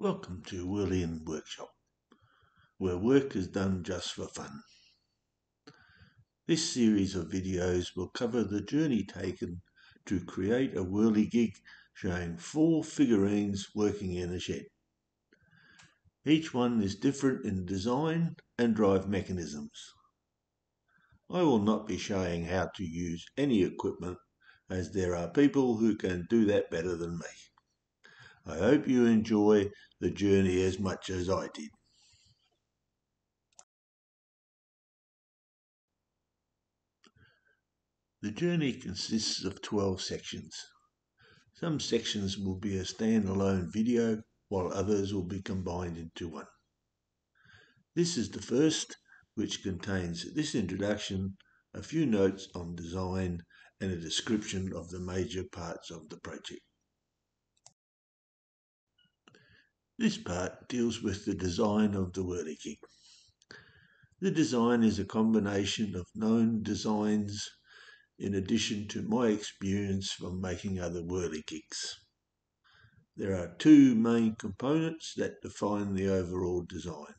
Welcome to Whirlynian Workshop, where work is done just for fun. This series of videos will cover the journey taken to create a whirligig showing four figurines working in a shed. Each one is different in design and drive mechanisms. I will not be showing how to use any equipment as there are people who can do that better than me. I hope you enjoy the journey as much as I did. The journey consists of 12 sections. Some sections will be a standalone video while others will be combined into one. This is the first, which contains this introduction, a few notes on design, and a description of the major parts of the project. This part deals with the design of the whirligig. The design is a combination of known designs in addition to my experience from making other whirligigs. There are two main components that define the overall design.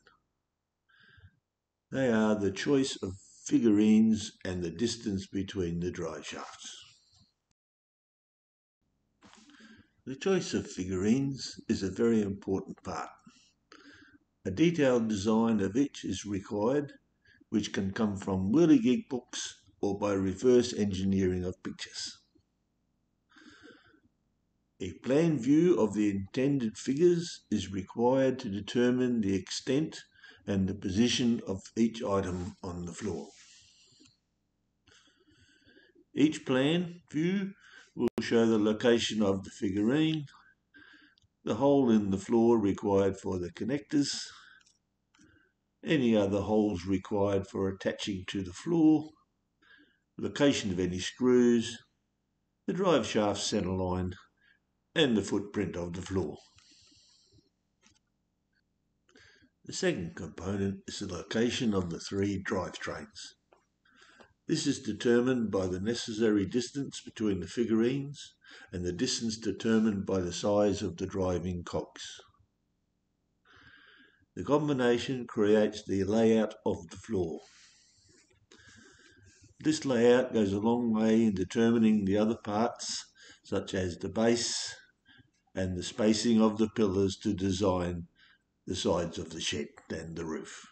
They are the choice of figurines and the distance between the drive The choice of figurines is a very important part. A detailed design of each is required, which can come from whirligig books or by reverse engineering of pictures. A plan view of the intended figures is required to determine the extent and the position of each item on the floor. Each plan view will show the location of the figurine, the hole in the floor required for the connectors, any other holes required for attaching to the floor, location of any screws, the drive shaft center line, and the footprint of the floor. The second component is the location of the three drivetrains. This is determined by the necessary distance between the figurines and the distance determined by the size of the driving cogs. The combination creates the layout of the floor. This layout goes a long way in determining the other parts, such as the base and the spacing of the pillars to design the sides of the shed and the roof.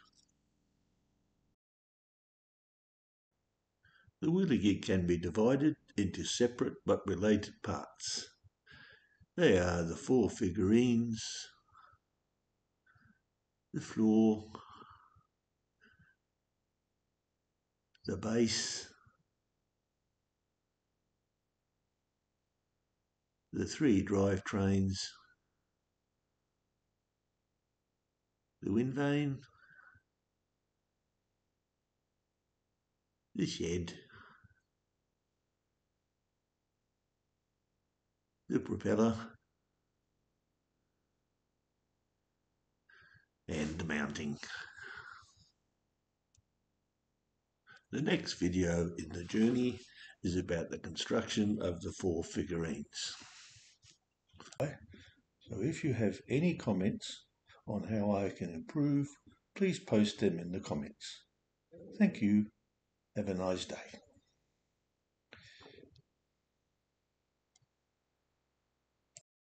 The whirligig can be divided into separate but related parts. They are the four figurines, the floor, the base, the three drivetrains, the wind vane, the shed, the propeller and mounting. The next video in the journey is about the construction of the four figurines. So if you have any comments on how I can improve, please post them in the comments. Thank you. Have a nice day.